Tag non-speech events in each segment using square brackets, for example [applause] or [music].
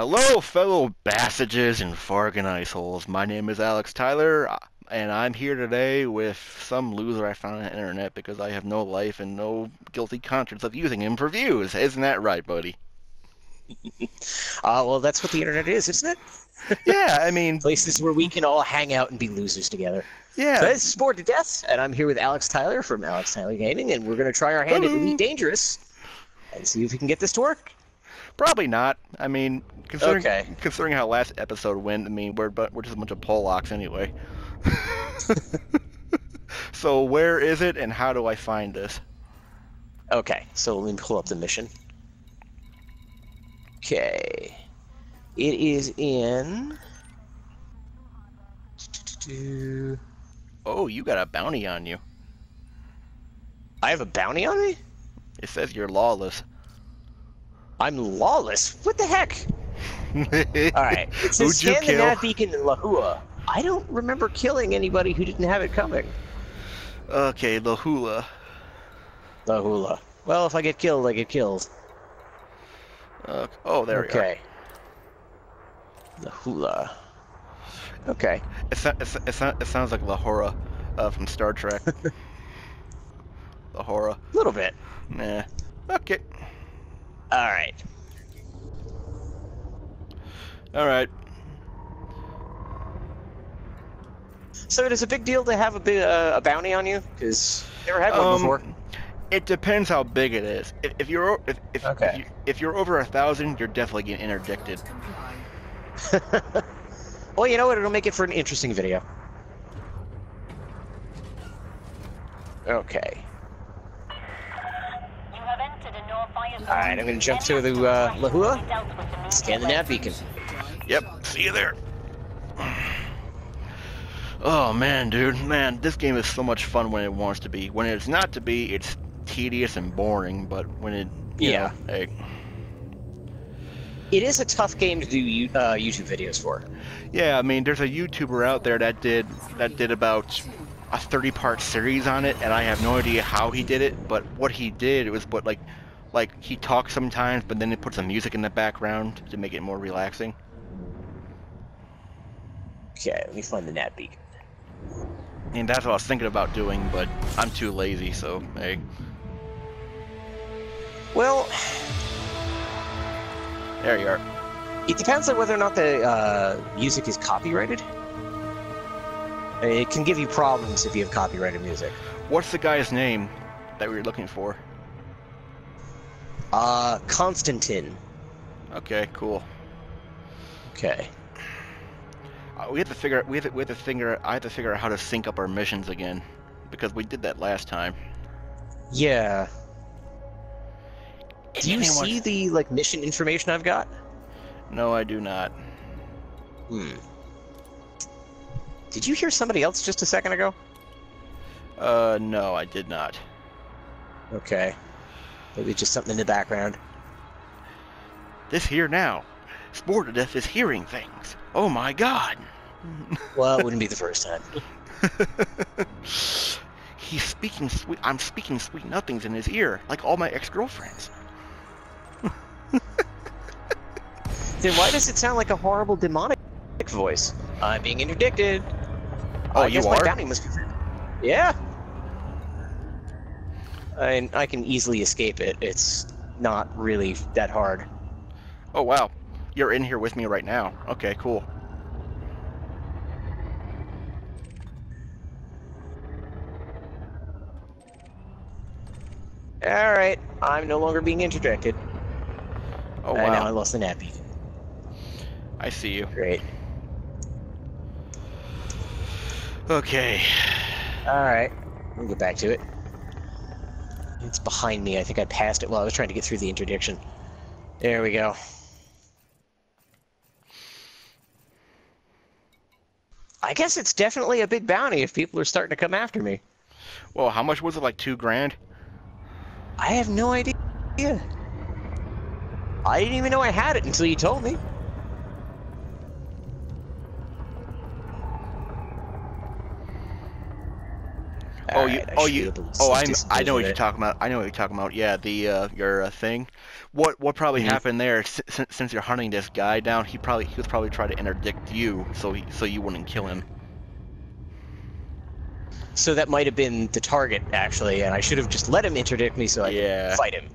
Hello, fellow Bassages and Fargan Ice Holes. My name is Alex Tyler, and I'm here today with some loser I found on the internet because I have no life and no guilty conscience of using him for views. Isn't that right, buddy? Uh, [laughs] well, that's what the internet is, isn't it? [laughs] yeah, I mean, Places where we can all hang out and be losers together. yeah. So this is Sporedtodeath, and I'm here with Alex Tyler from Alex Tyler Gaming, and we're going to try our hand at Hello. Elite Dangerous and see if we can get this to work. Probably not. I mean, considering Okay. considering how last episode went, I mean, we're but we're just a bunch of Polacks anyway. [laughs] so where is it, and how do I find this? Okay, so let me pull up the mission. Okay. It is in. Oh, you got a bounty on you. I have a bounty on me? It says you're lawless. I'm lawless. What the heck? [laughs] All right. It says Who'd you scan the kill? nav beacon in Lahua. I don't remember killing anybody who didn't have it coming. Okay, Lahula. Lahula. Well, if I get killed, I get killed. Uh, oh, there we are. okay. Lahula. Okay. It, it, it, it sounds like Lahora uh, from Star Trek. [laughs] Lahora. A little bit. Nah. Okay. All right. All right. So it is a big deal to have a big, uh, a bounty on you because never had one Um, before. It depends how big it is. If, if you're if if, Okay. if, you, if you're over a thousand, you're definitely getting interdicted. [laughs] well, you know what? It'll make it for an interesting video. Okay. All right, I'm to jump to the uh, Lahua. Scan the nav beacon. Yep. See you there. Oh man, dude, man, this game is so much fun when it wants to be. When it's not to be, it's tedious and boring. But when it, Yeah. know, hey, It is a tough game to do uh, YouTube videos for. Yeah, I mean, there's a YouTuber out there that did that did about a 30 part series on it, and I have no idea how he did it. But what he did was what like like he talks sometimes, but then he puts some music in the background to make it more relaxing. Okay, let me find the nav beacon. And that's what I was thinking about doing, but I'm too lazy. So hey, Well, there you are. it depends on whether or not the uh, music is copyrighted. It can give you problems if you have copyrighted music. What's the guy's name that we were looking for? Uh, Constantine. Okay, cool. Okay. Uh, we have to figure. We have to, we have to figure. I have to figure out how to sync up our missions again, because we did that last time. Yeah. Do you anyone- see the like mission information I've got? No, I do not. Hmm. Did you hear somebody else just a second ago? Uh, no, I did not. Okay. Maybe just something in the background. This here now. Sporedtodeath is hearing things. Oh my god. Well, it [laughs] wouldn't be the first time. [laughs] He's speaking sweet. I'm speaking sweet nothings in his ear, like all my ex-girlfriends. [laughs] Then why does it sound like a horrible demonic voice? I'm being interdicted. Oh, I you guess my are? bounty must be. Yeah. I I can easily escape it. It's not really that hard. Oh wow, you're in here with me right now. Okay, cool. All right, I'm no longer being interjected. Oh I know I lost the nappy. I see you. Great. Okay. All right, we'll get back to it. It's behind me. I think I passed it while I was trying to get through the interdiction. There we go. I guess it's definitely a big bounty if people are starting to come after me. Well, how much was it? Like two grand? I have no idea. I didn't even know I had it until you told me. Oh, you, I oh, you, oh, I'm, I know what you're talking about. I know what you're talking about. Yeah, the uh, your uh, thing. What what probably Mhm. happened there? Since, since you're hunting this guy down, he probably he was probably trying to interdict you, so he so you wouldn't kill him. So that might have been the target, actually, and I should have just let him interdict me so I Yeah. could fight him.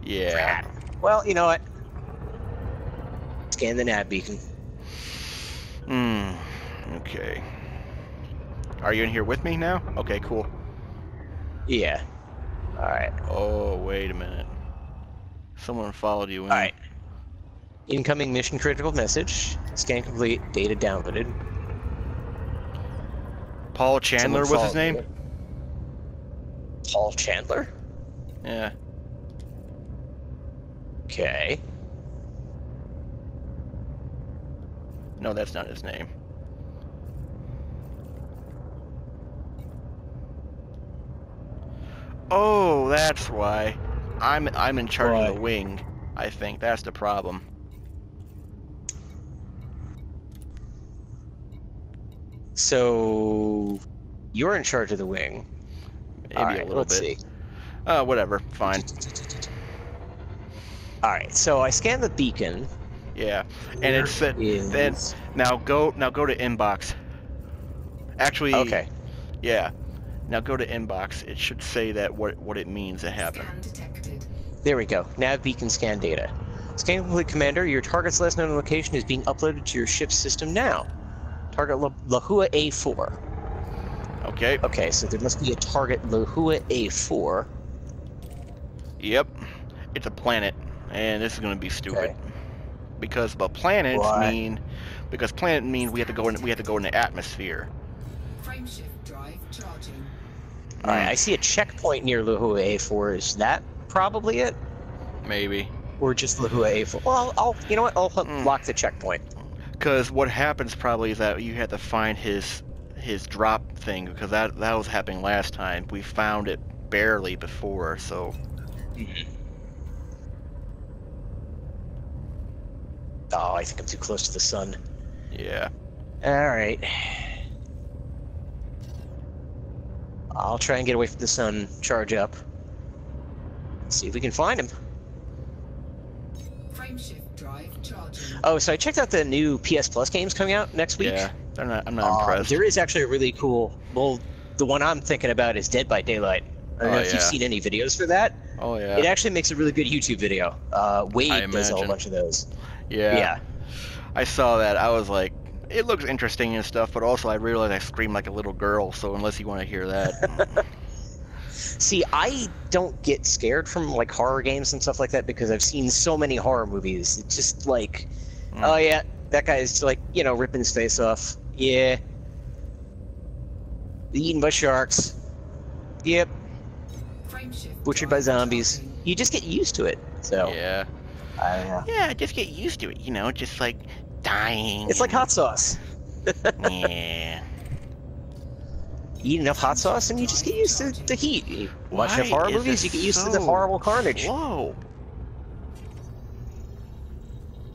Yeah. Well, you know what? Scan the nav beacon. Hmm. Okay. Are you in here with me now? Okay, cool. Yeah. Alright. Oh, wait a minute. Someone followed you in. Alright. Incoming mission critical message. Scan complete. Data downloaded. Paul Chandler Someone was his name? me. Paul Chandler? Yeah. Okay. No, that's not his name. Oh, that's why. I'm I'm in charge of the wing. I think that's the problem. So you're in charge of the wing. Maybe All a little let's bit. see. Uh, whatever. Fine. All right, so I scan the beacon. Yeah. And it said Is- then now go now go to inbox. Actually, Okay. Yeah. Now go to inbox. It should say that what what it means to happened. There we go. Nav beacon scan data. Scan complete, Commander. Your target's last known location is being uploaded to your ship's system now. Target La- Lahua A4. Okay. Okay, so there must be a target Lahua A4. Yep. It's a planet, and this is gonna be stupid. Okay. Because the planets Why? mean because planet mean we have to go in we have to go in the atmosphere. Frameshift drive charging. All right, Mm, I see a checkpoint near Lahua A4. Is that probably it, maybe. or just Lahua A4? Well, I'll. You know what? I'll Mm. lock the checkpoint. Because what happens probably is that you have to find his his drop thing because that that was happening last time. We found it barely before, so Oh, I think I'm too close to the sun. yeah. All right. I'll try and get away from the sun, charge up. See if we can find him. Frameshift drive charging. Oh, so I checked out the new PS Plus games coming out next week. Yeah. They're not. I'm not Uh, impressed. there is actually a really cool. Well, the one I'm thinking about is Dead by Daylight. I don't Oh, know if you've seen any videos for that. Oh yeah. It actually makes a really good YouTube video. Uh, Wade does a whole bunch of those. yeah. yeah. I saw that. I was like, it looks interesting and stuff, but also I realize I scream like a little girl. So unless you want to hear that, [laughs] See, I don't get scared from like horror games and stuff like that because I've seen so many horror movies. It's just like, Mm. oh yeah, that guy's like, you know, ripping his face off. Yeah. Eaten by sharks. Yep. Butchered by zombies. You just get used to it. So. yeah. I, uh, Yeah, just get used to it. You know, just like dying. It's like hot sauce. yeah. Eat enough hot sauce and you just get used to the heat. You watch enough horror movies, you get used to the horrible carnage. Whoa.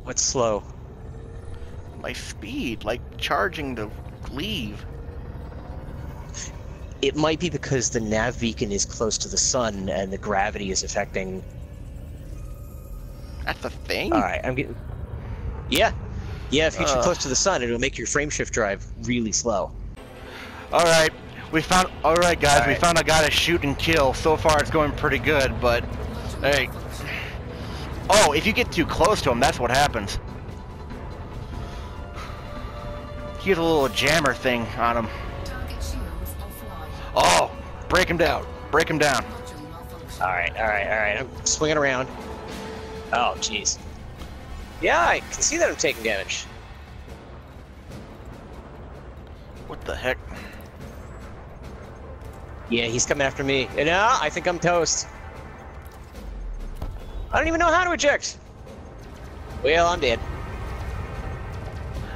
What's slow? My speed, like charging to leave. It might be because the nav beacon is close to the sun and the gravity is affecting. That's a thing. All right, I'm getting. Yeah, yeah. If you get Ugh. close to the sun, it'll make your frame shift drive really slow. All right. We found. All right, guys. All We found a guy to shoot and kill. So far, it's going pretty good. But hey. Oh, if you get too close to him, that's what happens. He has a little jammer thing on him. Target shields offline. Oh, break him down. Break him down. All right, all right, all right. I'm swinging around. Oh, jeez. Yeah, I can see that I'm taking damage. What the heck? Yeah, he's coming after me. And now I think I'm toast. I don't even know how to eject. Well, I'm dead.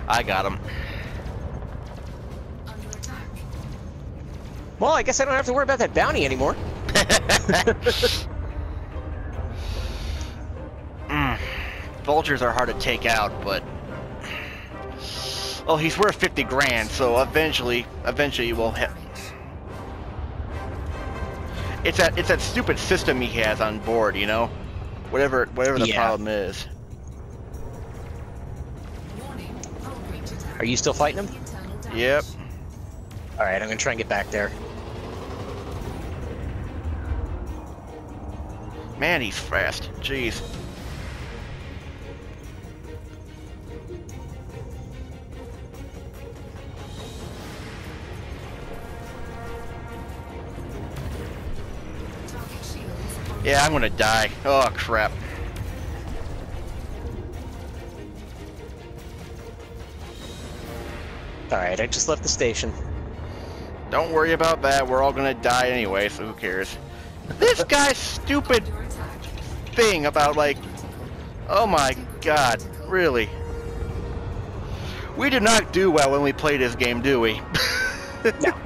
I got him. Well, I guess I don't have to worry about that bounty anymore. [laughs] [laughs] Vultures are hard to take out, but oh, he's worth fifty grand, so eventually, eventually we'll hit. It's that it's that stupid system he has on board, you know? Whatever whatever the Yeah. problem is. Warning. Hull breach attack. Are you still fighting him? Yep. All right, I'm gonna try and get back there. Man, he's fast. Jeez. Yeah, I'm gonna die. Oh crap. All right, I just left the station. Don't worry about that. We're all gonna die anyway, so who cares? This guy's stupid thing about like, oh my god, really? We did not do well when we played this game, do we? [laughs] No.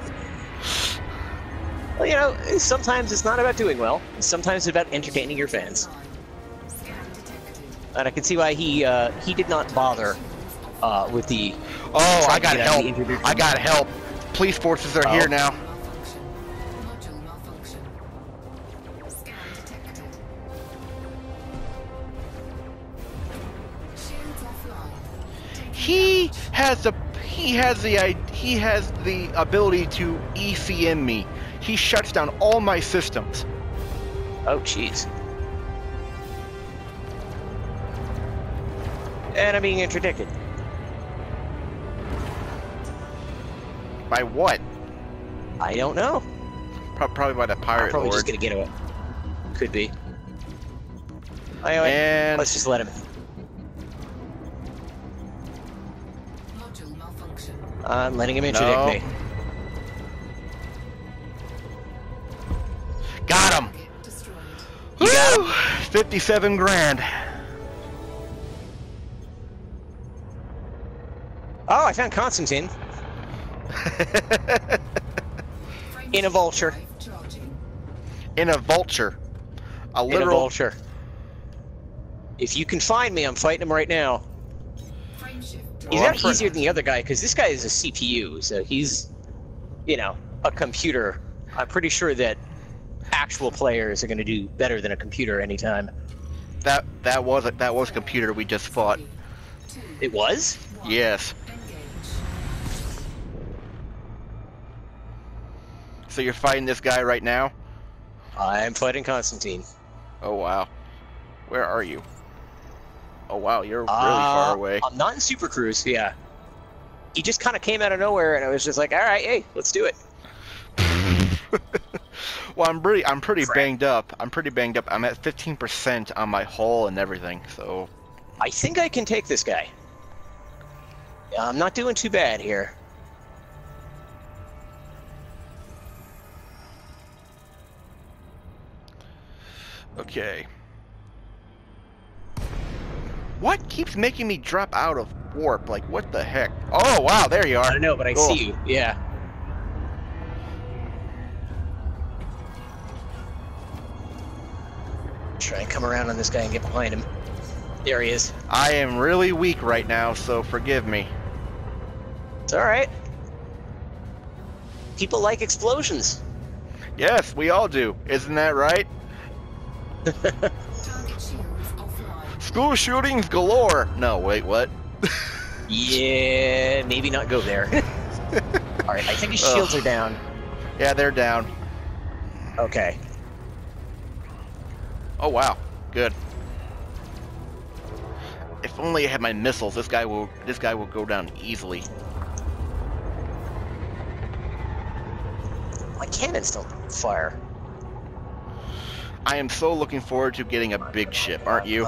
Well, you know, sometimes it's not about doing well. Sometimes it's about entertaining your fans. And I can see why he uh, he did not bother uh, with the. Oh, I got help. I got help. Police forces are Oh. here now. Malfunction. Module malfunction. Scan detected. Shields offline. He has the he has the he has the ability to ECM me. He shuts down all my systems. Oh, jeez. And I'm being interdicted. By what? I don't know. Pro- probably by the pirate I'm pirate probably lord. just gonna get away. Could be. Anyway, And let's just let him. Module malfunction. I'm letting him interdict No. me. Got him. You Woo! Fifty-seven grand. Oh, I found Constantine [laughs] in a vulture. In a vulture. A In a vulture. If you can find me, I'm fighting him right now. Frame shift. He's not easier than the other guy because this guy is a CPU, so he's, you know, a computer. I'm pretty sure that actual players are going to do better than a computer anytime. That that was a, that was a computer we just fought. It was? Yes. So you're fighting this guy right now? I'm fighting Constantine. Oh wow. Where are you? Oh wow, you're really Uh, far away. I'm not in Super Cruise, yeah. He just kind of came out of nowhere, and I was just like, all right, hey, let's do it. [laughs] well, I'm pretty I'm pretty Crap. banged up. I'm pretty banged up. I'm at 15% on my hull and everything. So I think I can take this guy. I'm not doing too bad here. okay. What keeps making me drop out of warp? Like what the heck? Oh wow, there you I are. don't know, but I Cool. see you. Yeah. Try and come around on this guy and get behind him. There he is. I am really weak right now, so forgive me. It's all right. People like explosions. Yes, we all do. Isn't that right? Target shields offline. School shootings galore. No, wait, what? Yeah, maybe not go there. [laughs] all right, I think his shields Ugh. are down. Yeah, they're down. Okay. Oh wow, good. If only I had my missiles, this guy will this guy will go down easily. My cannons don't fire. I am so looking forward to getting a big ship, aren't you?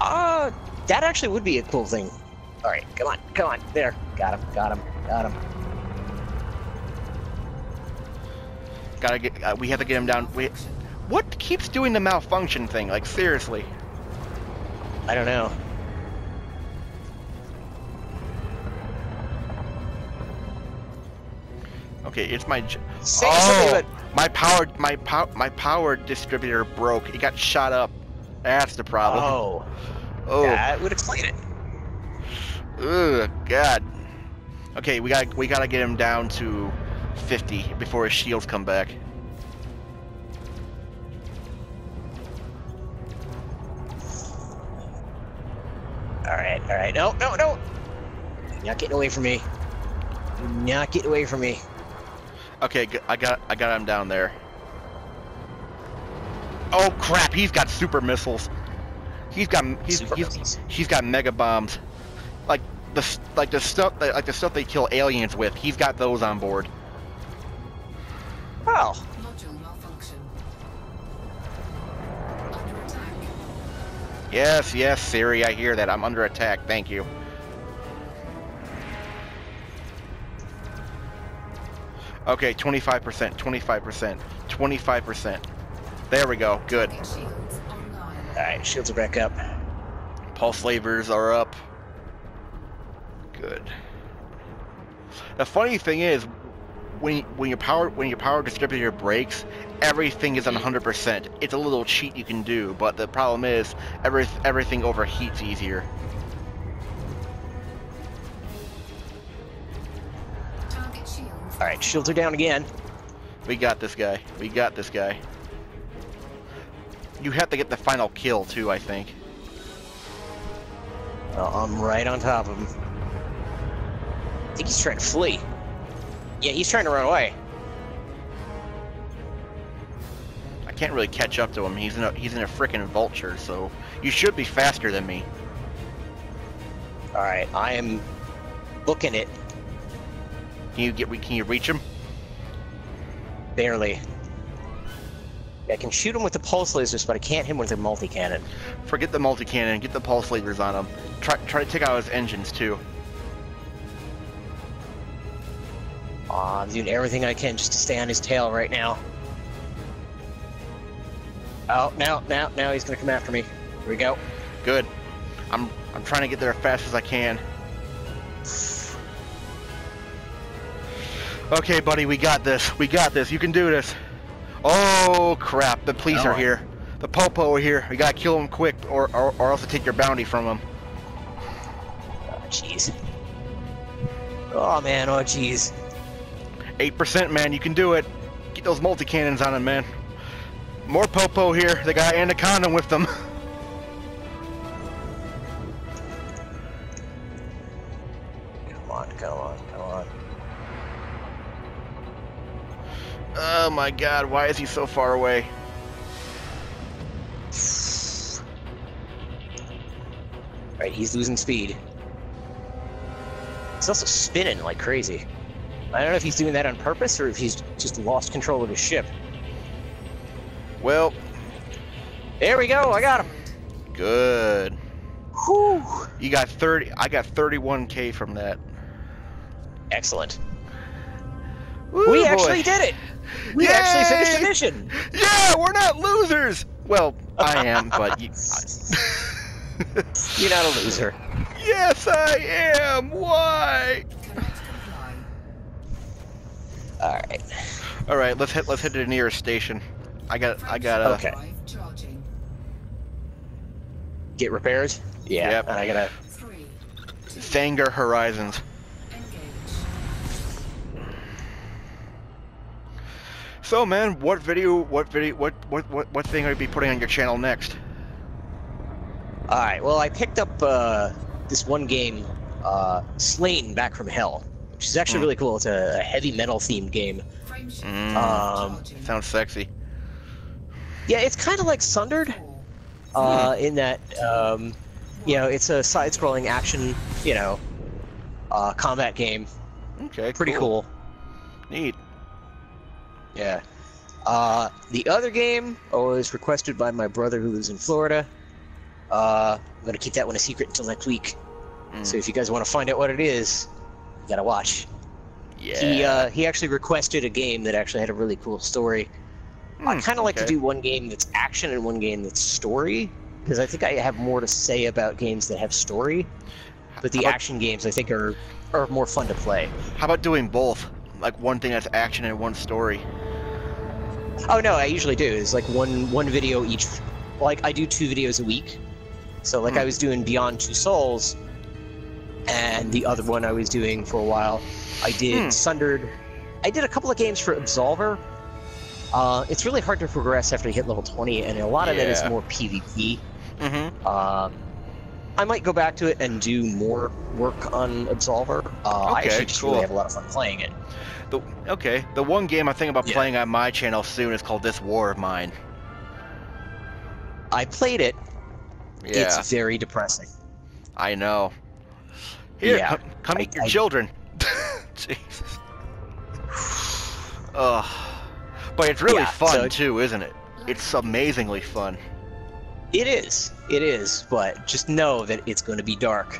Uh, that actually would be a cool thing. All right, come on, come on. There, got him, got him, got him. Gotta get. Uh, we have to get him down. We, what keeps doing the malfunction thing? Like seriously? I don't know. Okay, it's my. Say oh, my power, my power, my power distributor broke. It got shot up. That's the problem. Oh, Oh, that would explain it. ugh, God. Okay, we got we gotta get him down to 50 before his shields come back. All right, all right. No, no, no. You're not getting away from me. You're not getting away from me. Okay, I got I got him down there. Oh crap! He's got super missiles. He's got he's, Super he's, missiles. he's got mega bombs, like the like the stuff that, like the stuff they kill aliens with. He's got those on board. Oh, Module malfunction. Under attack. Yes, yes, Siri, I hear that. I'm under attack. Thank you. Okay, 25%, 25%, 25%. There we go. Good. Target shields online. all right. Shields are back up. Pulse lasers are up. Good. The funny thing is, when when your power when your power distributor breaks, everything is on 100%. It's a little cheat you can do, but the problem is, every, everything overheats easier. All right, shields are down again. We got this guy. We got this guy. You have to get the final kill too, I think. Oh, I'm right on top of him. I think he's trying to flee. Yeah, he's trying to run away. I can't really catch up to him. He's in a he's in a freaking vulture, so you should be faster than me. All right, I am booking it Can you get can you reach him? barely. I can shoot him with the pulse lasers, but I can't hit him with the multi cannon. Forget the multi cannon. Get the pulse lasers on him. Try try to take out his engines too. Aw, I'm doing everything I can just to stay on his tail right now. Oh, now, now, now he's gonna come after me. Here we go. Good. I'm I'm trying to get there as fast as I can. Okay, buddy, we got this. We got this. You can do this. Oh crap! The police Oh, are here. The popo are here. We gotta kill them quick, or or, or else they take your bounty from him. Oh, jeez. Oh man, oh jeez. Eight percent, man. You can do it. Get those multi cannons on him, man. More popo here. They got anaconda with them. [laughs] Come on, come on, come on. Oh my God! Why is he so far away? Right, he's losing speed. He's also spinning like crazy. I don't know if he's doing that on purpose or if he's just lost control of his ship. Well, There we go, I got him. good. Whew. You got 30. I got 31k from that. Excellent. Woo, we boy. actually did it. We actually finished the mission. Yeah, we're not losers. Well, I am, but [laughs] you, You're not a loser. [laughs] yes, I am. Why? All right. All right, let's hit. Let's hit the nearest station. I got. I got. Uh, Okay. Get repairs. Yeah. Yep. And I gotta. Thanger Horizons. So, man, what video? What video? What what what what thing are you be putting on your channel next? All right. Well, I picked up uh, this one game, uh, Slain Back from Hell, which is actually Hmm. really cool. It's a, a heavy metal themed game. Mm, Um, sounds sexy. Yeah, it's kind of like Sundered, uh, in that um, you know it's a side-scrolling action, you know, uh, combat game. Okay. Pretty cool. Neat. Yeah. Uh, the other game was requested by my brother who lives in Florida. Uh, I'm gonna keep that one a secret until next week. Mm, So if you guys want to find out what it is, you gotta watch. yeah. He uh, he actually requested a game that actually had a really cool story. I Hmm, kind of like to do one game that's action and one game that's story because I think I have more to say about games that have story. But the about- action games I think are are more fun to play. How about doing both? Like one thing that's action and one story. Oh no, I usually do. It's like one one video each. Like I do two videos a week. So like Hmm. I was doing Beyond Two Souls, and the other one I was doing for a while, I did Hmm. Sundered, I did a couple of games for Absolver. Uh, it's really hard to progress after you hit level 20, and a lot of it is more PvP. Mm-hmm. Um, I might go back to it and do more work on Absolver. Uh, I actually just cool. really have a lot of fun playing it. The okay, the one game I think about Yeah. playing on my channel soon is called This War of Mine. I played it. Yeah, It's very depressing. I know. Here, Yeah, come, come I- meet your I- children. [laughs] Jesus. Ugh. But it's really Yeah, fun so- too, isn't it? It's amazingly fun. It is. It is. But just know that it's going to be dark.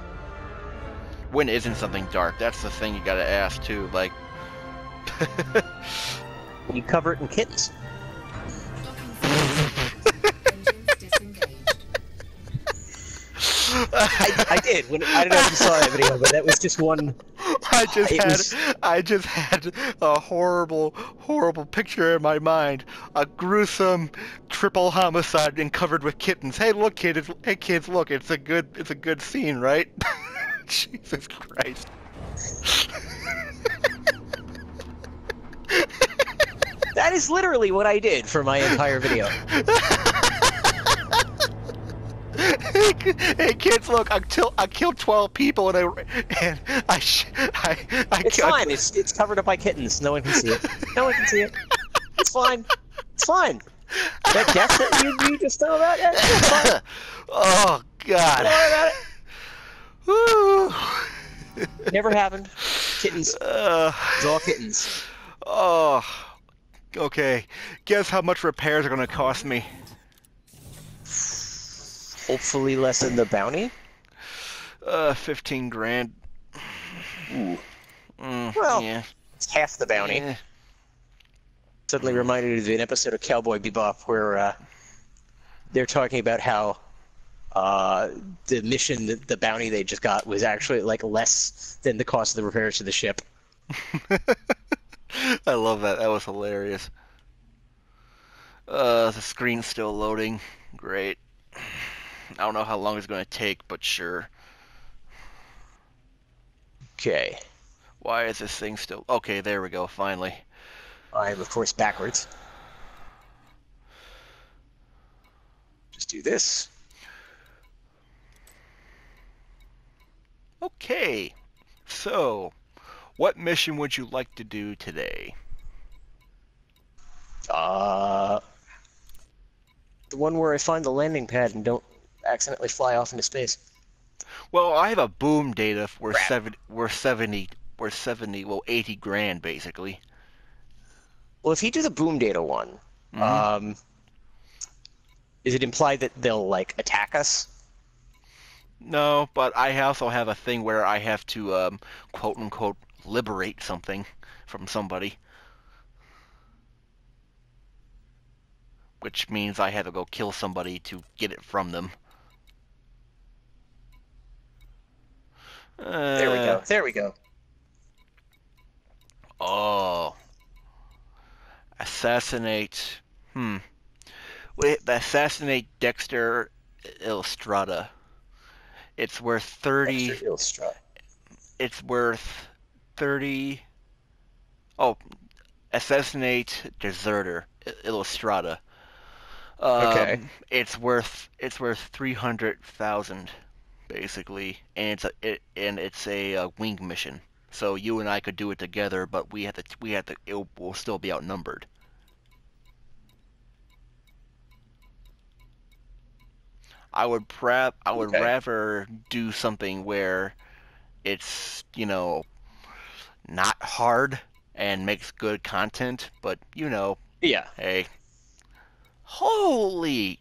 When isn't something dark? That's the thing you gotta ask too. Like, You cover it in kittens. I, I did. When, I don't know if you saw that video, but that was just one. [laughs] I just had was- I just had a horrible, horrible picture in my mind. A gruesome triple homicide and covered with kittens. Hey, look, kid! It's, hey, kids, look! It's a good, it's a good scene, right? [laughs] Jesus Christ! That is literally what I did for my entire video. [laughs] [laughs] hey, kids, look! I killed, I killed twelve people, and I, and I, sh- I, I It's fine. It's it's covered up by kittens. No one can see it. No one can see it. It's fine. It's fine. That death that you, you just know about? It's fine. [laughs] oh God! Don't worry about it. Woo. Never happened. Kittens. Uh, It's all kittens. oh, okay. Guess how much repairs are gonna cost me? Hopefully less than the bounty. Uh, fifteen grand. Ooh. Mm, Well, yeah. It's half the bounty. yeah. Suddenly reminded of an episode of Cowboy Bebop where uh, they're talking about how uh, the mission, the, the bounty they just got, was actually like less than the cost of the repairs to the ship. [laughs] I love that. That was hilarious. Uh, the screen's still loading. Great. I don't know how long it's gonna take, but sure. Okay. Why is this thing still? Okay, there we go. Finally. I'm of course backwards. Just do this. Okay. So, what mission would you like to do today? Uh, the one where I find the landing pad and don't accidentally fly off into space. Well, I have a boom data for Crap. seven. We're seventy. We're seventy. Well, eighty grand basically. Well, if you do the boom data one, Mhm. um, is it implied that they'll like attack us? No, but I also have a thing where I have to um, quote unquote liberate something from somebody. Which means I have to go kill somebody to get it from them. There we Uh, go. There we go. Oh. Assassinate. Hmm. Wait, assassinate Dexter Illustrata. It's worth 30. Extra Illustra. It's worth 30. Oh, assassinate deserter Illustrata. Um, Okay. It's worth it's worth 300,000 basically, and it's a it, and it's a, uh wing mission. So you and I could do it together, but we have to we have to it will still be outnumbered. I would prep. I would Okay. rather do something where it's you know not hard and makes good content, but you know, Yeah. hey, holy,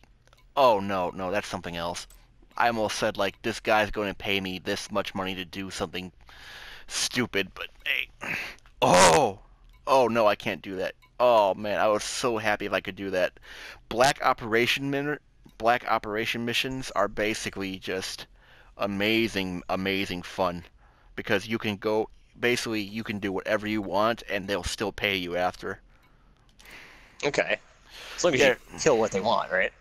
oh no, no, that's something else. I almost said like this guy's going to pay me this much money to do something stupid, but hey, oh, oh no, I can't do that. Oh man, I was so happy if I could do that. Black Operation min- Black Operation missions are basically just amazing, amazing fun because you can go basically you can do whatever you want and they'll still pay you after. Okay. As long as Yeah. you kill what they want, right?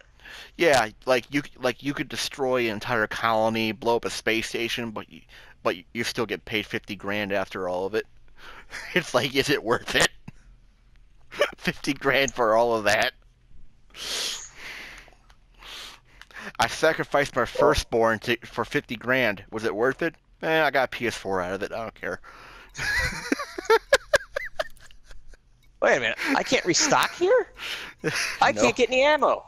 Yeah, like you like you could destroy an entire colony, blow up a space station, but you, but you still get paid 50 grand after all of it. [laughs] It's like, is it worth it? [laughs] 50 grand for all of that? I sacrificed my firstborn to, for 50 grand. Was it worth it? Eh, I got a PS4 out of it. I don't care. Wait a minute. I can't restock here? [laughs] I No. can't get any ammo.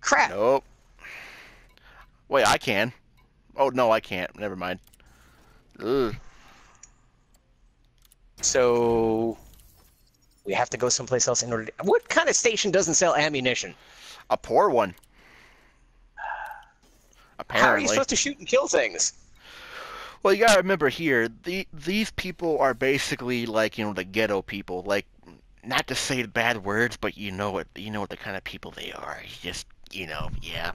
Crap. Nope. Wait, I can. Oh, no, I can't. Never mind. Ugh. So we have to go someplace else in order to. What kind of station doesn't sell ammunition? A poor one. Apparently. How are you supposed to shoot and kill things? Well, you gotta remember here, the these people are basically like you know the ghetto people. Like, not to say bad words, but you know what you know what the kind of people they are. It's just you know, yeah.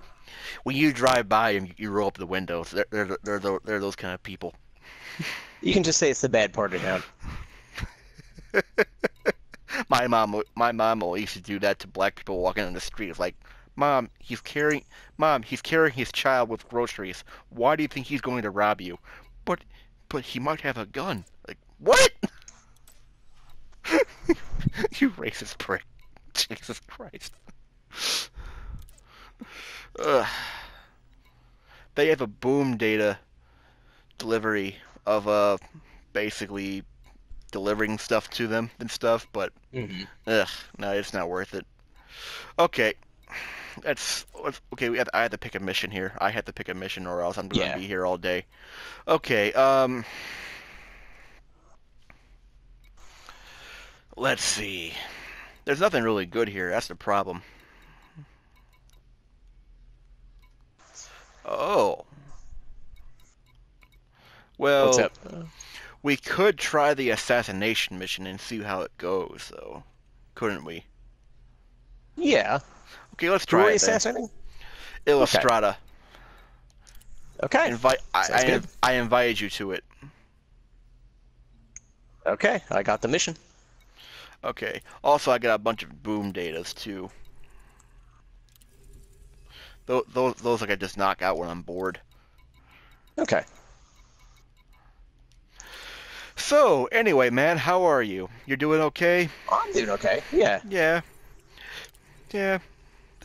When you drive by and you roll up the windows. They're they're they're, tho- they're those kind of people. You can just say it's the bad part of town. [laughs] My mom, my mom will used to do that to black people walking on the street. It's like, mom, he's carrying, mom, he's carrying his child with groceries. Why do you think he's going to rob you? But, but he might have a gun. Like, what? [laughs] you racist prick. [laughs] Jesus Christ. Ugh. They have a boom data delivery of uh basically delivering stuff to them and stuff, but Mm-hmm. ugh, no, it's not worth it. Okay, that's okay. We have, I had to pick a mission here. I had to pick a mission, or else I'm gonna Yeah. be here all day. Okay, um, let's see. There's nothing really good here. That's the problem. Oh. Well, we could try the assassination mission and see how it goes, though. Couldn't we? Yeah. Okay, let's Who are try it assassinating? Illustrata. Okay. Invite. I, I. I invited you to it. Okay. I got the mission. Okay. Also, I got a bunch of boom datas too. Those, those, those I could just knock out when I'm bored. Okay. So, anyway, man, how are you? You're doing okay? I'm doing okay. Yeah. Yeah. Yeah.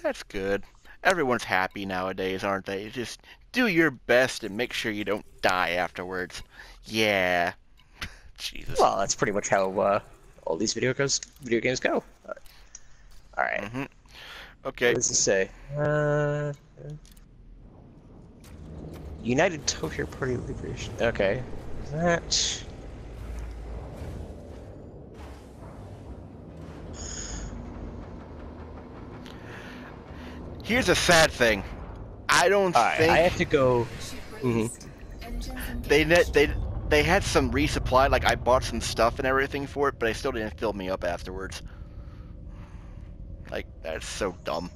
That's good. Everyone's happy nowadays, aren't they? Just do your best and make sure you don't die afterwards. Yeah. [laughs] Jesus. Well, that's pretty much how uh, all these video games video games go. All right. hmm Okay. What does it say? Uh, United Tokyo Party Liberation. Okay. That. Here's a sad thing. I don't All right. think I have to go. Ship Mhm. they engaged. they they had some resupply. Like I bought some stuff and everything for it, but they still didn't fill me up afterwards. Like that's so dumb.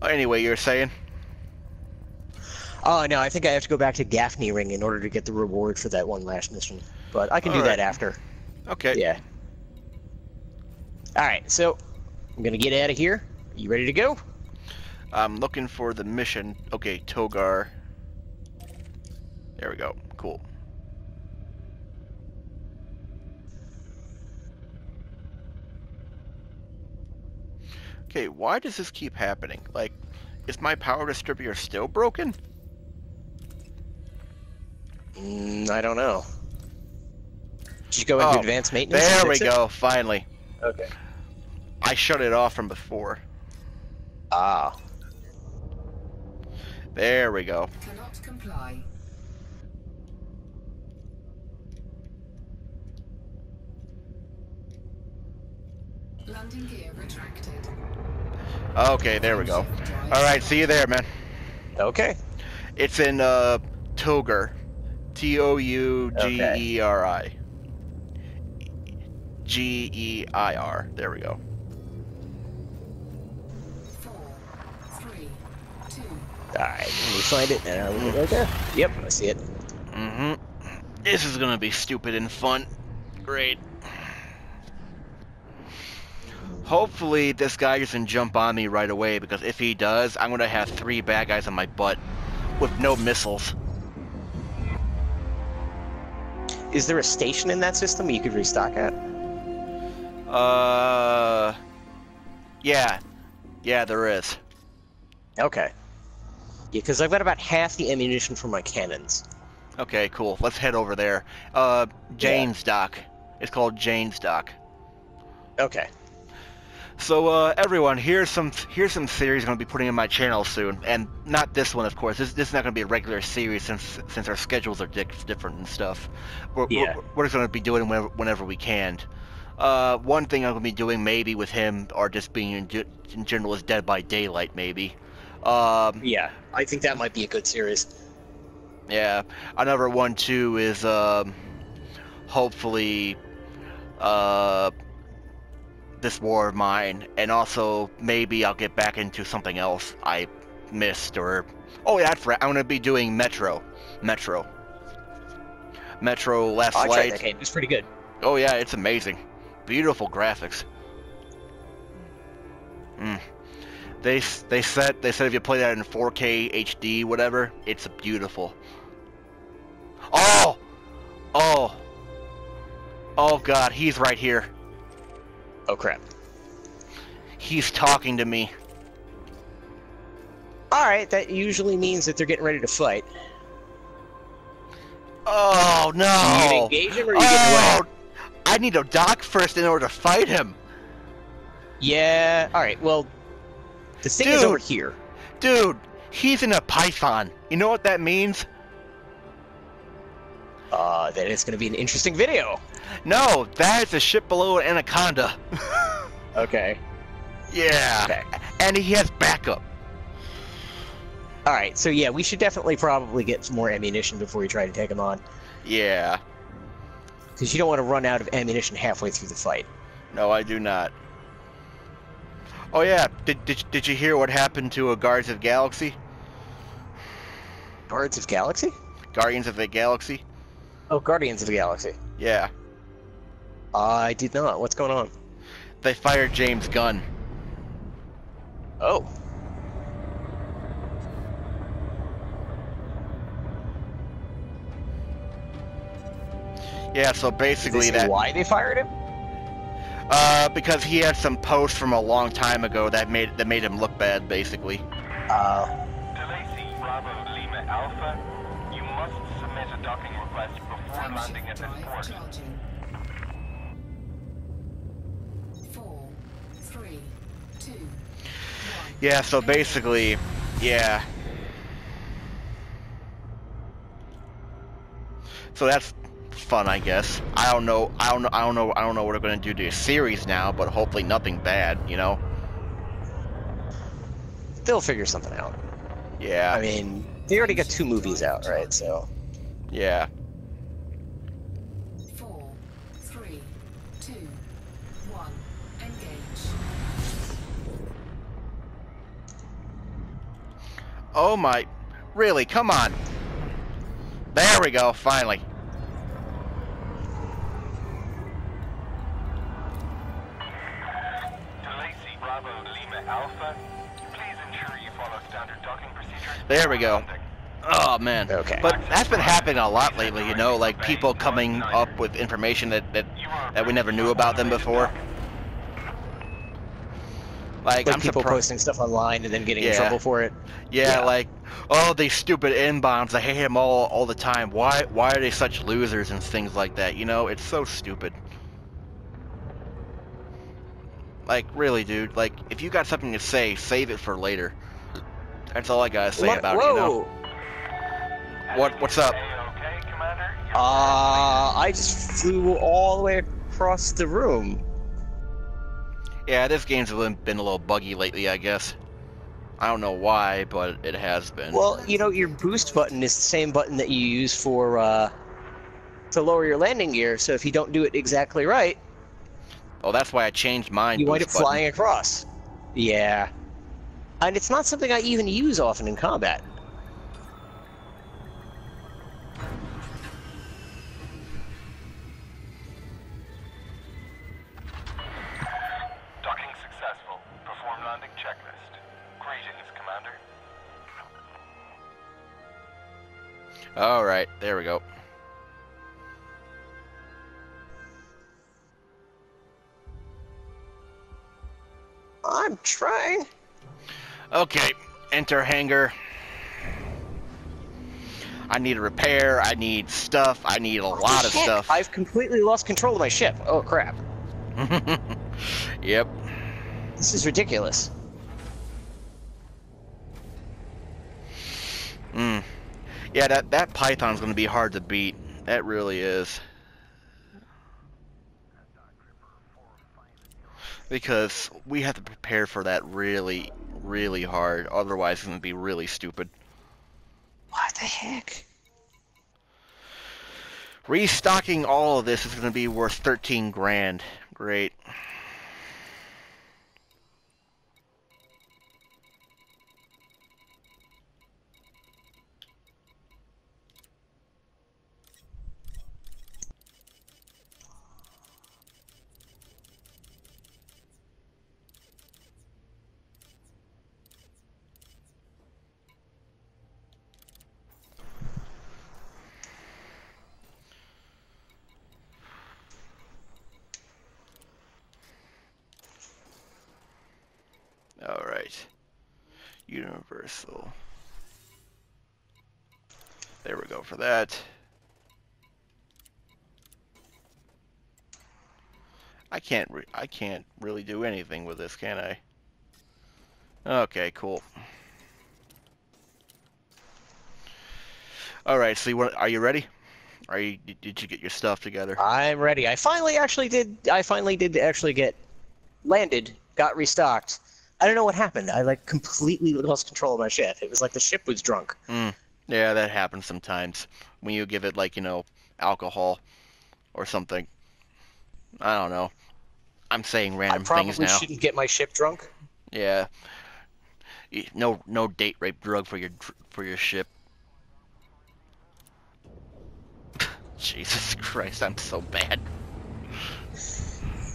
Oh, Anyway, you're saying? Oh no, I think I have to go back to Gaffney Ring in order to get the reward for that one last mission. But I can do All that right. after. Okay. Yeah. All right. So I'm gonna get out of here. You ready to go? I'm looking for the mission. Okay, Togar. There we go. Cool. Okay, why does this keep happening? Like, is my power distributor still broken? Mm, I don't know. Did you go into Oh, advanced maintenance? and There we it? go, finally. Okay. I shut it off from before. Ah. There we go. Cannot comply. Landing gear retracted. Okay, there we go. Alright, see you there, man. Okay. It's in, uh, Toger. T O U G E R I. G E I R. There we go. Four, three, two, All right. Let me find it. And I'll leave it right there. Yep. I see it. Mm hmm. This is gonna be stupid and fun. Great. Hopefully, this guy doesn't jump on me right away because if he does, I'm gonna have three bad guys on my butt with no missiles. is there a station in that system you could restock at? Uh, yeah, yeah, there is. Okay. Yeah, because I've got about half the ammunition for my cannons. Okay, cool. Let's head over there. Uh, Jane's dock. It's called Jane's dock. Okay. So, uh, everyone, here's some here's some series I'm gonna be putting in my channel soon, and not this one, of course. This, this is not gonna be a regular series since since our schedules are di- different and stuff. We're, Yeah. we're, we're just gonna be doing whenever, whenever we can. Uh, one thing I'm gonna be doing maybe with him, or just being in, in general, is Dead by Daylight, maybe. Um, Yeah, I think that might be a good series. Yeah, another one too is um, hopefully uh, this war of mine, and also maybe I'll get back into something else I missed or oh yeah, that's right. I'm gonna be doing Metro, Metro, Metro Last I tried Light. that game. It's pretty good. Oh yeah, it's amazing, beautiful graphics. Mm. They they said they said if you play that in 4K HD whatever, it's beautiful. Oh, oh, oh God, he's right here. Oh crap. He's talking to me. All right, that usually means that they're getting ready to fight. Oh You gonna no! engage him or you getting Oh, wet? I need to dock first in order to fight him, Yeah. All right. Well, the thing is over here. dude. He's in a python. You know what that means? Uh, then it's going to be an interesting video. No, that is a ship below an anaconda. [laughs] Okay. yeah, Okay. and he has backup. All right. So yeah, we should definitely probably get some more ammunition before we try to take him on, Yeah. because you don't want to run out of ammunition halfway through the fight. No, I do not. Oh yeah, did did, did you hear what happened to a Guardians of Galaxy? Guardians of Galaxy? Guardians of the Galaxy? Oh, Guardians of the Galaxy. Yeah. I did not. What's going on? They fired James Gunn. Oh. Yeah, so Did they basically say that why they fired him? uh because he had some posts from a long time ago that made that made him look bad basically. Uh, Delacey Bravo Lima Alpha, you must submit a docking request before landing at this port. charging. Four, three, two, one. Yeah, so basically, yeah. So that's fun, I guess. I don't know. I don't know. I don't know. I don't know what we're gonna do to the series now, but hopefully nothing bad. You know? they'll figure something out. Yeah. I mean, they already got two movies out, right? So. yeah. Four, three, two, one. Engage. Oh my. Really? Come on. There we go. Finally. Delacey Bravo Lima Alpha, please ensure you follow standard docking procedures. There we go. Oh man. Okay. But that's been happening a lot lately. You know, like people coming up with information that that, that we never knew about them before. Like, Like I'm people surprised. posting stuff online and then getting in trouble for it. Yeah, Yeah. like, oh, these stupid n bombs. I hate them all all the time. Why why are they such losers and things like that? You know, it's so stupid. Like, really, dude. Like, if you got something to say, save it for later. That's all I gotta say What- about Whoa! it. You know. What what's up? Uh, I just flew all the way across the room. Yeah, this game's been been a little buggy lately, I guess. I don't know why, but it has been. Well, you know, your boost button is the same button that you use for uh, to lower your landing gear. So if you don't do it exactly right, oh, that's why I changed mine. you wind up button. flying across. Yeah, and it's not something I even use often in combat. There we go. I'm trying. Okay, enter hangar. I need a repair. I need stuff. I need a oh, lot of Heck, stuff. I've completely lost control of my ship. Oh crap. [laughs] yep. This is ridiculous. Hmm. Yeah, that that python's gonna be hard to beat. That really is. Because we have to prepare for that really, really hard. Otherwise, it's gonna be really stupid. What the heck? Restocking all of this is gonna be worth 13 grand. Great. All right. Universal. There we go for that. I can't I can't really do anything with this, can I? Okay, cool. All right, so you want, are you ready? Are you did- did you get your stuff together? I'm ready. I finally actually did. I finally did actually get landed. Got restocked. I don't know what happened. I like completely lost control of my ship. It was like the ship was drunk. Mm. Yeah, that happens sometimes when you give it like, you know, alcohol or something. I don't know. I'm saying I random probably things now. shouldn't get my ship drunk. Yeah. No no date rape drug for your for your ship. [laughs] Jesus Christ, I'm so bad.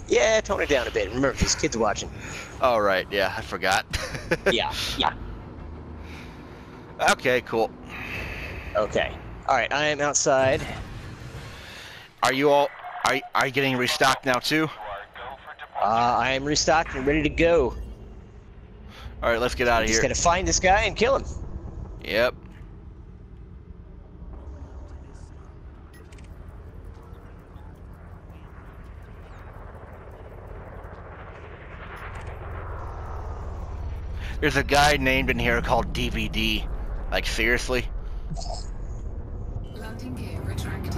Yeah, tone it down a bit. Remember, these kids watching. All right, yeah, I forgot. [laughs] Yeah, yeah. okay, cool. Okay. All right, I am outside. Are you all are are you getting restocked now too? You are go for departure. Uh, I am restocked and ready to go. All right, let's get out of here. Just here. gotta find this guy and kill him. Yep. There's a guy named in here called DVD. Like seriously? Landing gear retracted.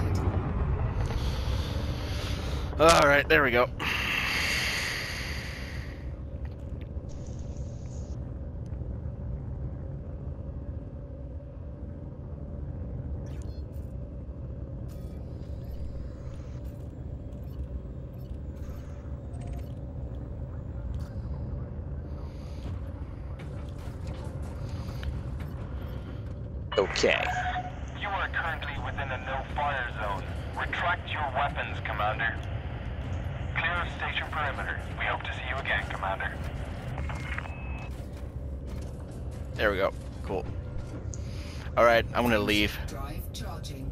All right, there we go. Okay. You are currently within a no-fire zone. Retract your weapons, Commander. Clear of station perimeter. We hope to see you again, Commander. There we go. Cool. All right, I'm gonna leave. Drive charging.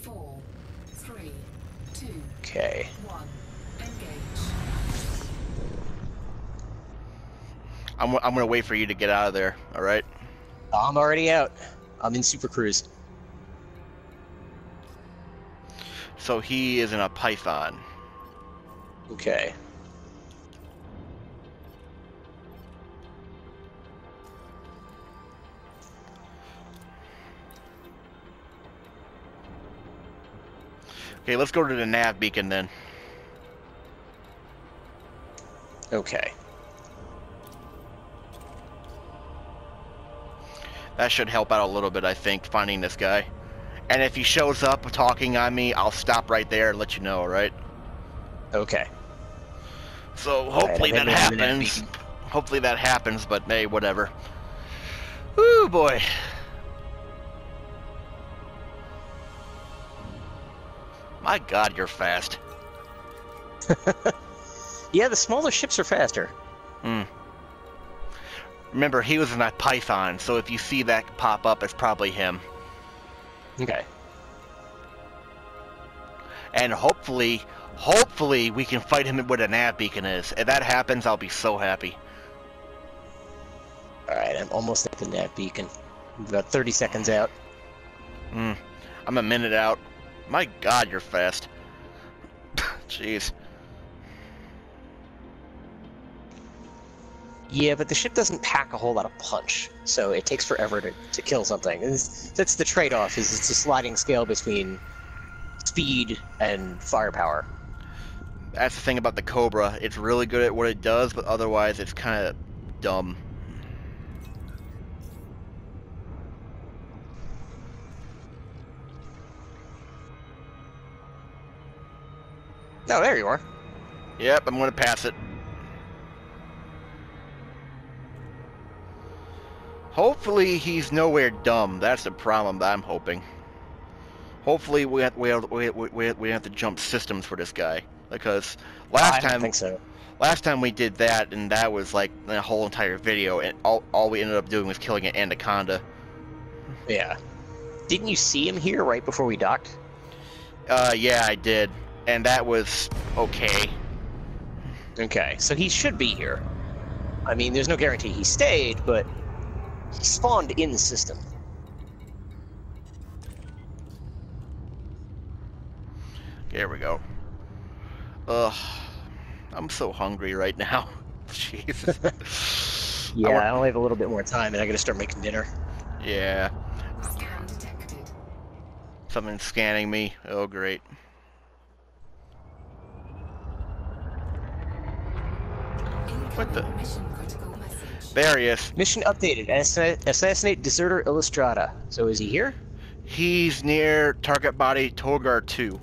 Four, three, two, Okay. one. Engage. I'm I'm gonna wait for you to get out of there. All right. I'm already out. I'm in Super Cruise. So he is in a Python. Okay. Okay, let's go to the nav beacon then. Okay. That should help out a little bit, I think, finding this guy. And if he shows up talking on me, I'll stop right there and let you know, alright? Okay. So hopefully Alright, that I'm in the nav happens. Hopefully that happens, but hey, whatever. Ooh boy. My god, you're fast. [laughs] Yeah, the smaller ships are faster. Hmm. Remember, he was in a Python, so if you see that pop up, it's probably him. Okay. and hopefully, hopefully we can fight him with a nav beacon is. If that happens, I'll be so happy. Alright, I'm almost at the nav beacon. About 30 seconds out. Mm, I'm a minute out. My God, you're fast. [laughs] Jeez. Yeah, but the ship doesn't pack a whole lot of punch, so it takes forever to, to kill something. This- that's the trade-off, is it's a sliding scale between speed and firepower. That's the thing about the Cobra. It's really good at what it does, but otherwise it's kind of dumb. Oh, there you are. Yep, I'm gonna pass it. Hopefully he's nowhere dumb. That's the problem that I'm hoping. Hopefully we have, we have, we have, we have, we have to jump systems for this guy because last I don't time think so. last time we did that and that was like the whole entire video and all, all we ended up doing was killing an anaconda. Yeah. Didn't you see him here right before we docked? Uh, yeah, I did, and that was okay. Okay, so he should be here. I mean, there's no guarantee he stayed, but he spawned in the system. There we go. Ugh, I'm so hungry right now. [laughs] Jesus. [laughs] Yeah, I wa- I only have a little bit more time, and I gotta start making dinner. yeah, Scan detected. something's scanning me. Oh, great. What the- Mission. There he is. Mission updated. Assa- assassinate deserter Illustrata. So is he here? He's near target body Togar 2.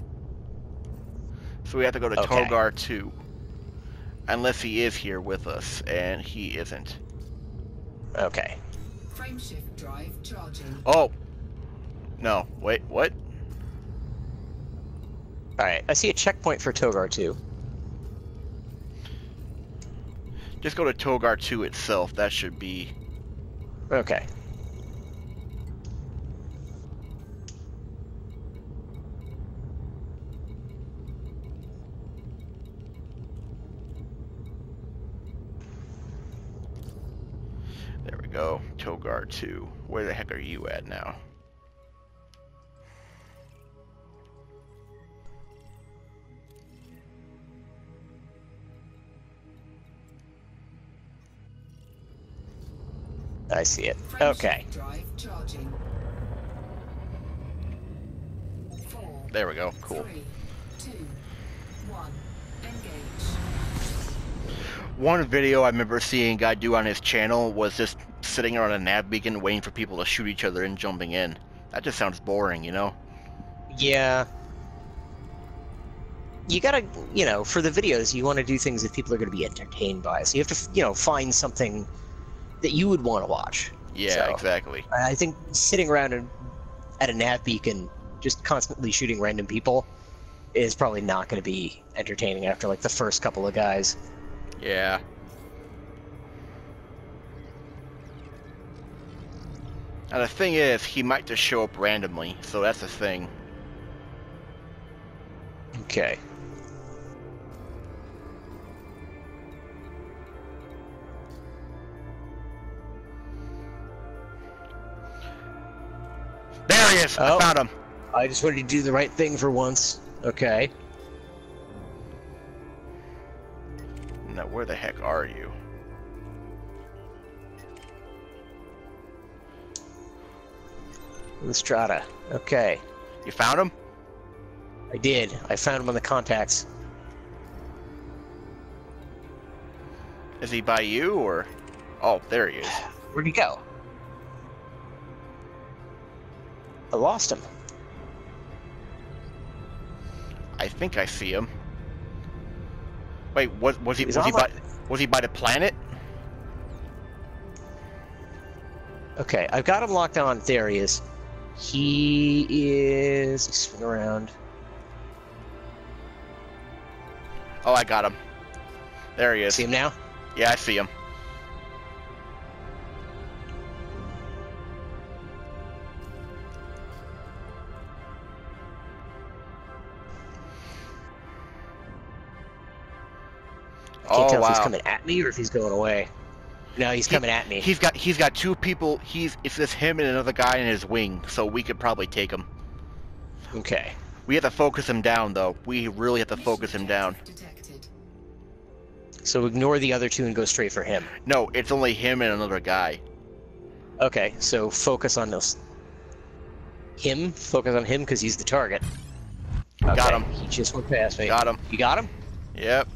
So we have to go to Okay. Togar 2. Unless he is here with us, and he isn't. Okay. Frameshift drive charging. Oh! No, wait, what? Alright, I see a checkpoint for Togar 2. Just go to Togar 2 itself. That should be. Okay. There we go. Togar 2. Where the heck are you at now? I see it. Okay. Drive charging. Four, There we go. Cool. three, two, one. One video I remember seeing a guy do on his channel was just sitting around a nav beacon waiting for people to shoot each other and jumping in. That just sounds boring, you know? Yeah. You gotta, you know, for the videos, you want to do things that people are going to be entertained by. So you have to, you know, find something that you would want to watch. Yeah, So- exactly. I think sitting around and, at a nav beacon, just constantly shooting random people, is probably not going to be entertaining after like the first couple of guys. Yeah. And the thing is, he might just show up randomly, so that's the thing. Okay. He is! Oh. I found him! I just wanted to do the right thing for once. Okay. Now, where the heck are you? Lustrada. Okay. You found him? I did. I found him on the contacts. Is he by you, or? Oh, there he is. Where'd he go? I lost him. I think I see him. Wait, was was he He's was he by was he by the planet? Okay, I've got him locked on. There he is. He is. Swing around. Oh, I got him. There he is. See him now? Yeah, I see him. Can't Oh tell if he's oh, coming at me or if he's going away. No, he's coming at me. He's got he's got two people. He's it's just him and another guy in his wing, so we could probably take him. Okay. We have to focus him down though. We really have to focus him down. So ignore the other two and go straight for him. No, it's only him and another guy. Okay, so focus on this. Him? Focus on him because he's the target. Got him. He just went past me. Got him. You got him? Yep.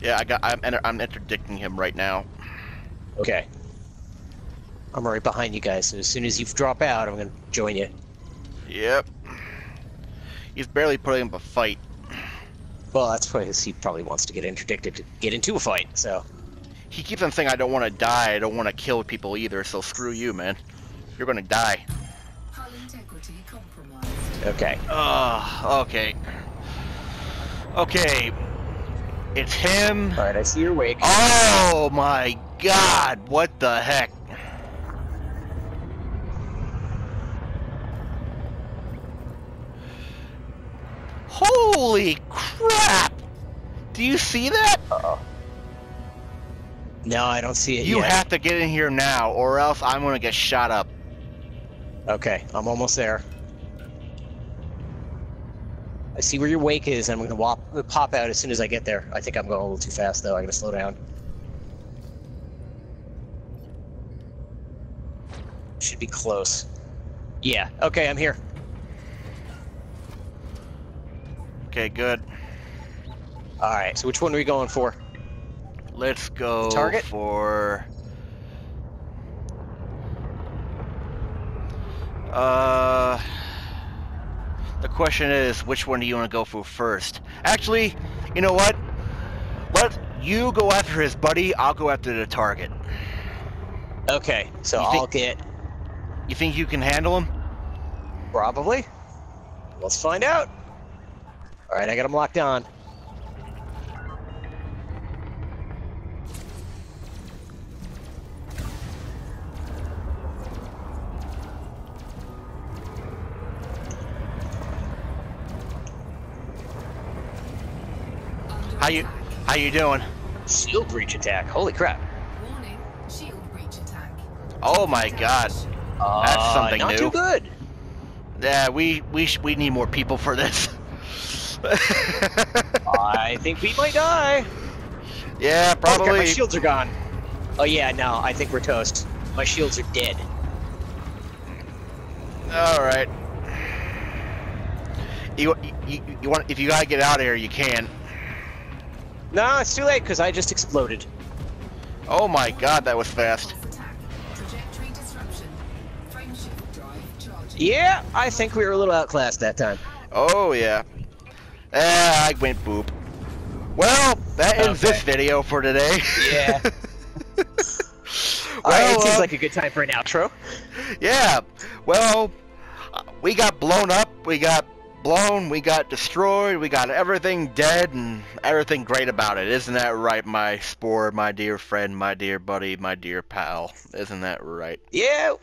Yeah, I got. I'm I'm interdicting him right now. Okay. I'm right behind you guys, so as soon as you drop out, I'm gonna join you. Yep. He's barely putting up a fight. Well, that's because he probably wants to get interdicted to get into a fight, so. He keeps on saying, "I don't want to die. I don't want to kill people either." So screw you, man. You're gonna die. Hull integrity compromised. Okay. Ugh. Okay. Okay. It's him. Alright, I see your wake. Oh my god, what the heck? Holy crap! Do you see that? Uh-oh. No, I don't see it You yet. have to get in here now, or else I'm gonna get shot up. Okay, I'm almost there. I see where your wake is, and I'm gonna wop, pop out as soon as I get there. I think I'm going a little too fast, though. I gotta slow down. Should be close. Yeah, okay, I'm here. Okay, good. Alright, so which one are we going for? Let's go The target? for. Uh. The question is, which one do you want to go for first? Actually, you know what? Let you go after his buddy. I'll go after the target. Okay, so You think- I'll get. You think you can handle him? Probably. Let's find out. Alright, I got him locked on. How you. How you doing? Shield breach attack. Holy crap. Warning. Shield breach attack. Oh my God. Uh, something not new. too good. Yeah, we we sh- we need more people for this. [laughs] I think we might die. yeah, probably. Oh, crap, my shields are gone. Oh yeah, no, I think we're toast. My shields are dead. All right. You, you you want if you gotta get out of here, you can. No, it's too late because I just exploded. Oh my God, that was fast. Off attack. Trajectory disruption. Frame shift drive charging. Yeah, I think we were a little outclassed that time. Oh yeah. Ah, I went boop. Well, that ends this video for today. Yeah. [laughs] well, it seems uh, like a good time for an outro. yeah. Well, uh, we got blown up. We got blown. We got destroyed. We got everything dead and everything great about it. Isn't that right, my spore, my dear friend, my dear buddy, my dear pal? Isn't that right? Yeah,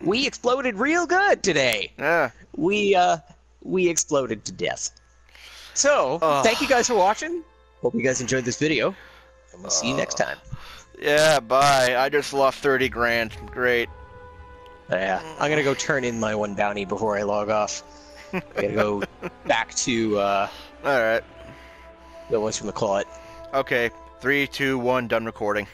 we exploded real good today. Yeah. We uh, we exploded to death. So, Ugh. thank you guys for watching. Hope you guys enjoyed this video, and we'll see you next time. Yeah. Bye. I just lost thirty grand. Great. Yeah, I'm gonna go turn in my one bounty before I log off. I gotta go back to uh, All right. the ones from the closet. Okay. Three, two, one. Done recording.